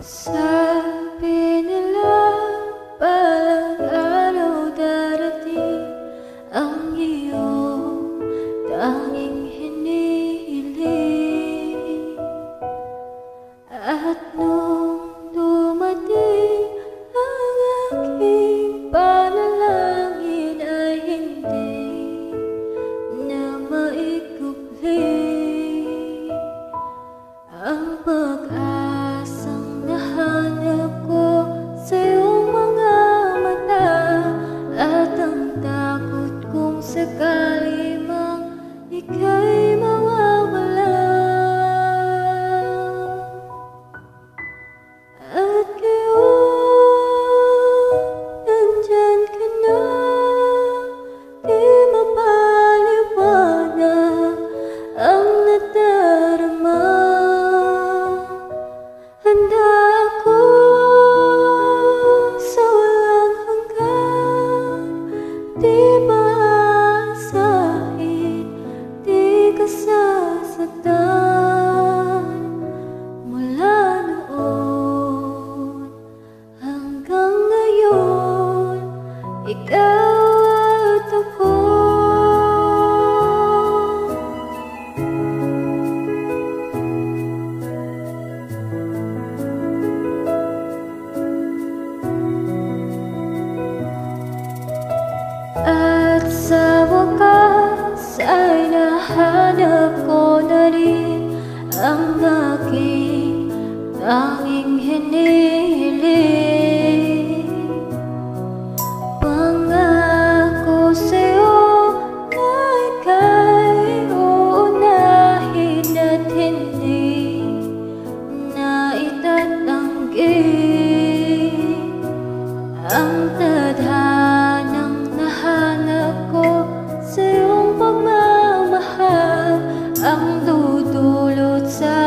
Sabi sa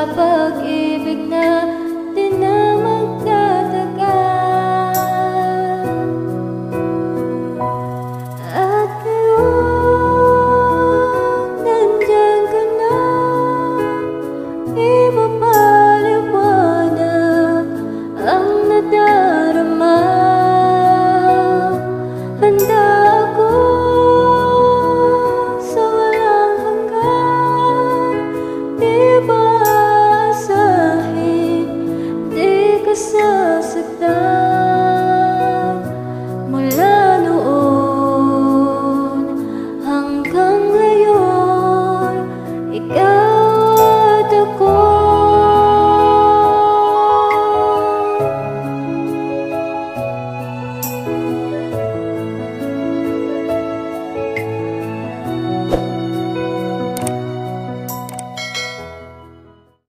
dudulot sasaktan